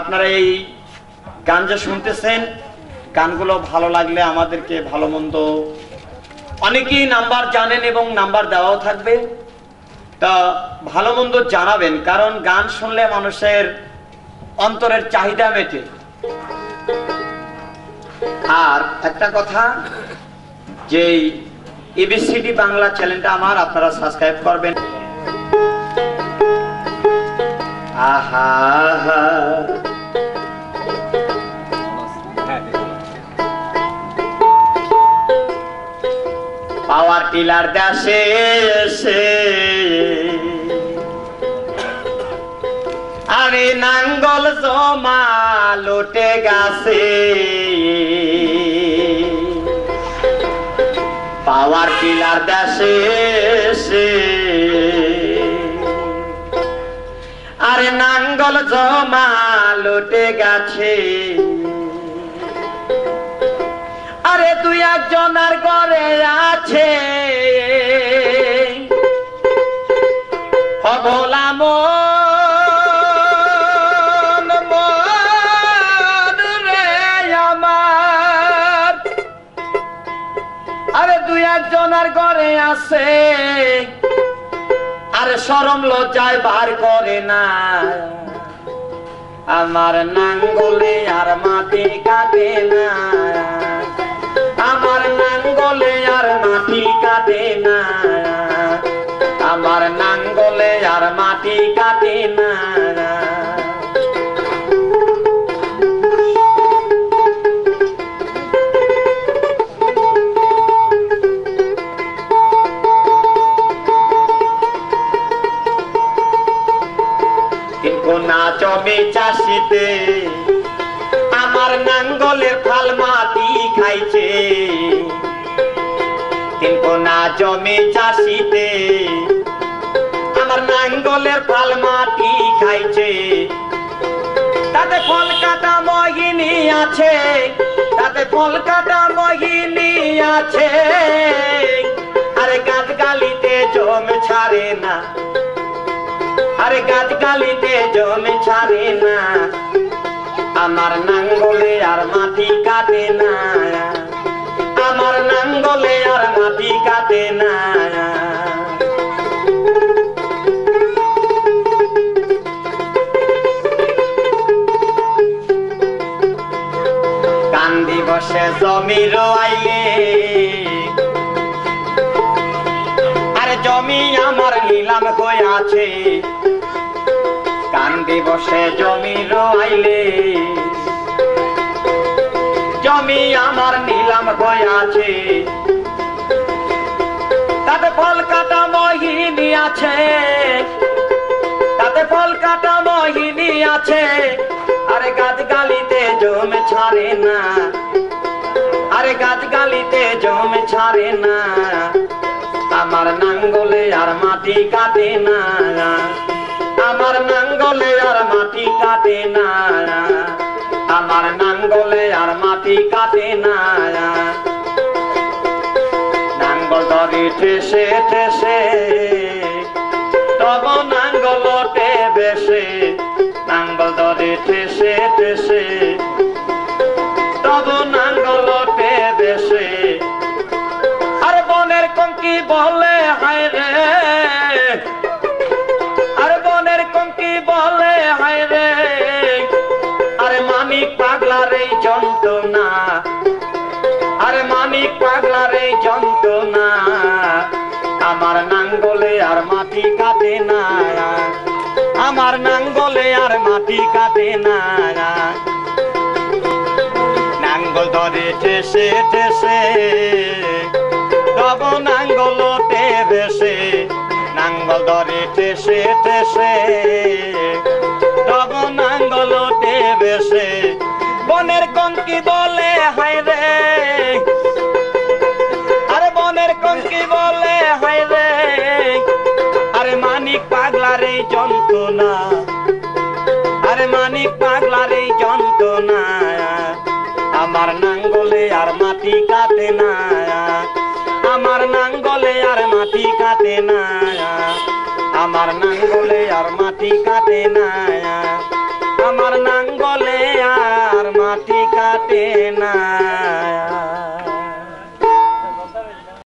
আপনারা এই গান যে শুনতেছেন, গানগুলো ভালো লাগলে আমাদেরকে ভালো মন্দ অনেকেই নাম্বার জানেন এবং নাম্বার দেওয়াও থাকবে। তা ভালো মন্দ জানাবেন, কারণ গান শুনলে মানুষের অন্তরের চাহিদা মেটে। আর একটা কথা যে এবিসিডি বাংলা চ্যানেলটা আমার, আপনারা সাবস্ক্রাইব করবেন। পাওয়ার টিলার দেশে এসে আরে নাঙ্গল জমা লোটে গাছে। পাওয়ার টিলার দেশে এসে আরে নাঙ্গল জমা লোটে গেছে। আরে তুই একজন আর ঘরে আছে। আমার। আরে তুই একজন আর ঘরে আছে। আরে সরম লজ্জায় বার করে না। আমার নাঙ্গলে আর মাটি কাটে না। আমার নাঙ্গলে আর মাটি কাটে না। আমার নাঙ্গলে আর মাটি কাটে না। জমি চাষিতে। আমার নাঙ্গলের ফাল মাটি খাইছে। কিন্তু না জমি চাষিতে। আমার নাঙ্গলের ফাল মাটি খাইছে। তাতে ফল কাটা মহিনী আছে। তাতে ফল কাটা মহিনী আছে। আরে গাছ গালিতে জম ছাড়ে না। আরে গাছ গালিতে জমে ছাড়ে না। আমার নাঙ্গলে আর মাটি কাটে না। আমার নাঙ্গলে আর মাটি কাটে না। কান্দি বসে জমি রোয়াইলে জমি আমার নিলাম হয়ে আছে। কান্দি বসে জমি রোয়াইলে। জমি আমার নিলাম হয়ে আছে। তাতে ফল কাটা মহিনী আছে। তাতে ফল কাটা মহিনী আছে। আরে গাছ গালিতে জমে ছাড়ে না। আরে গাছ গালিতে জমে ছাড়ে না। আমার নাঙ্গলে আর মাটি কাটে না। আমার নাঙ্গলে আর মাটি কাটে না। আমার নাঙ্গলে আর মাটি কাটে না। নাঙ্গল ধরে ঠেসে ঠেসে, তব নাঙ্গলতে বেশে। নাঙ্গল ধরে ঠেসে কঙ্কি বলে, হায় রে? আরে বনের কঙ্কি বলে, হায় রে? আরে মানিক পাগলার এই যন্ত্রণা, আরে মানিক পাগলার এই যন্ত্রণা, আমার নাঙ্গলে আর মাটি কাটে না, আমার নাঙ্গলে আর মাটি কাটে না। নাঙ্গল ধরে ঠেসে ঠেসে কঙ্কি বলে, হায় রে? আরে বনের কঙ্কি বলে, হায় রে? আরে মানিক যন্ত্রণা, আরে মানিক যন্ত্রণা, আমার নাঙ্গলে আর মাটি কাটে না, আমার নাঙ্গলে আর মাটি কাটে না, আমার নাঙ্গলে আর মাটি কাটে না।